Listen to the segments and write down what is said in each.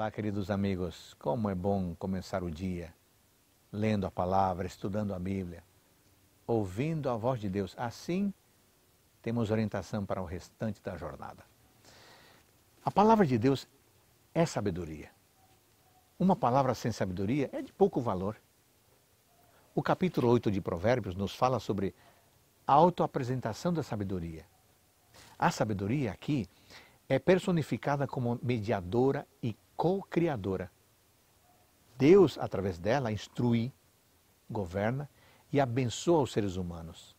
Olá, queridos amigos. Como é bom começar o dia lendo a palavra, estudando a Bíblia, ouvindo a voz de Deus. Assim, temos orientação para o restante da jornada. A palavra de Deus é sabedoria. Uma palavra sem sabedoria é de pouco valor. O capítulo 8 de Provérbios nos fala sobre a autoapresentação da sabedoria. A sabedoria aqui é personificada como mediadora e co-criadora. Deus, através dela, instrui, governa e abençoa os seres humanos.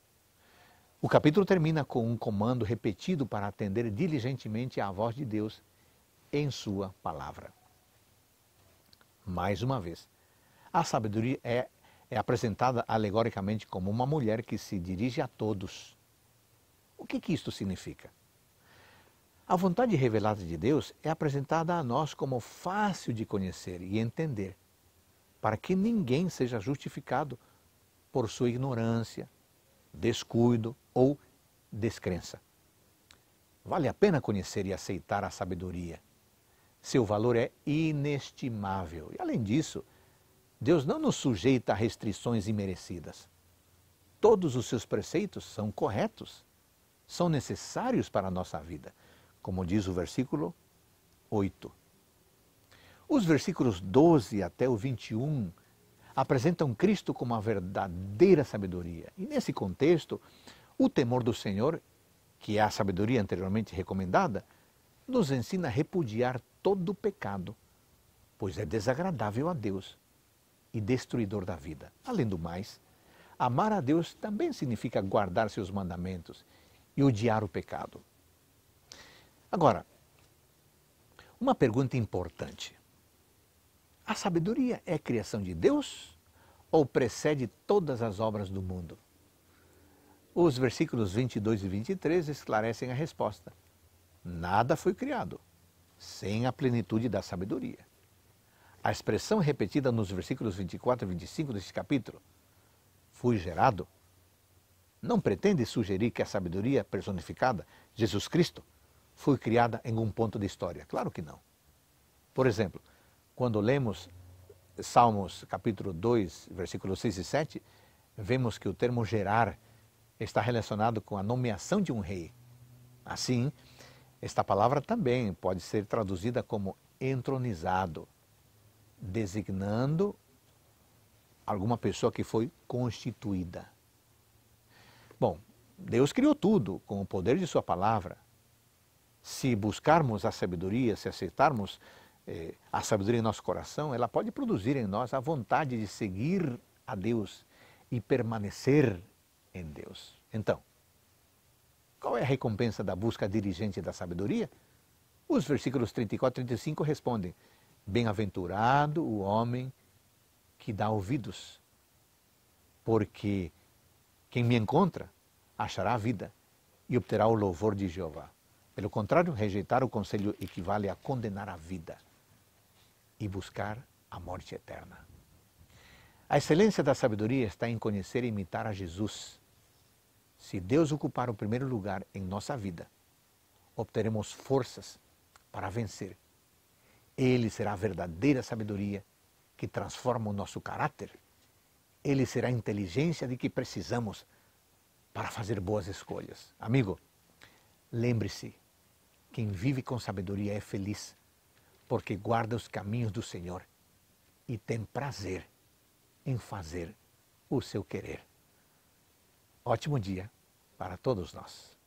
O capítulo termina com um comando repetido para atender diligentemente à voz de Deus em Sua palavra. Mais uma vez, a sabedoria é, é apresentada alegoricamente como uma mulher que se dirige a todos. O que, que isto significa? A vontade revelada de Deus é apresentada a nós como fácil de conhecer e entender, para que ninguém seja justificado por sua ignorância, descuido ou descrença. Vale a pena conhecer e aceitar a sabedoria. Seu valor é inestimável. E além disso, Deus não nos sujeita a restrições imerecidas. Todos os seus preceitos são corretos, são necessários para a nossa vida como diz o versículo 8. Os versículos 12 até o 21 apresentam Cristo como a verdadeira sabedoria. E nesse contexto, o temor do Senhor, que é a sabedoria anteriormente recomendada, nos ensina a repudiar todo o pecado, pois é desagradável a Deus e destruidor da vida. Além do mais, amar a Deus também significa guardar seus mandamentos e odiar o pecado. Agora, uma pergunta importante. A sabedoria é criação de Deus ou precede todas as obras do mundo? Os versículos 22 e 23 esclarecem a resposta. Nada foi criado sem a plenitude da sabedoria. A expressão repetida nos versículos 24 e 25 deste capítulo, fui gerado, não pretende sugerir que a sabedoria personificada, Jesus Cristo, foi criada em um ponto de história. Claro que não. Por exemplo, quando lemos Salmos capítulo 2, versículos 6 e 7, vemos que o termo gerar está relacionado com a nomeação de um rei. Assim, esta palavra também pode ser traduzida como entronizado, designando alguma pessoa que foi constituída. Bom, Deus criou tudo com o poder de Sua palavra, se buscarmos a sabedoria, se aceitarmos eh, a sabedoria em nosso coração, ela pode produzir em nós a vontade de seguir a Deus e permanecer em Deus. Então, qual é a recompensa da busca dirigente da sabedoria? Os versículos 34 e 35 respondem: Bem-aventurado o homem que dá ouvidos, porque quem me encontra achará a vida e obterá o louvor de Jeová. Pelo contrário, rejeitar o conselho equivale a condenar a vida e buscar a morte eterna. A excelência da sabedoria está em conhecer e imitar a Jesus. Se Deus ocupar o primeiro lugar em nossa vida, obteremos forças para vencer. Ele será a verdadeira sabedoria que transforma o nosso caráter. Ele será a inteligência de que precisamos para fazer boas escolhas. Amigo, lembre-se quem vive com sabedoria é feliz, porque guarda os caminhos do Senhor e tem prazer em fazer o seu querer. Ótimo dia para todos nós.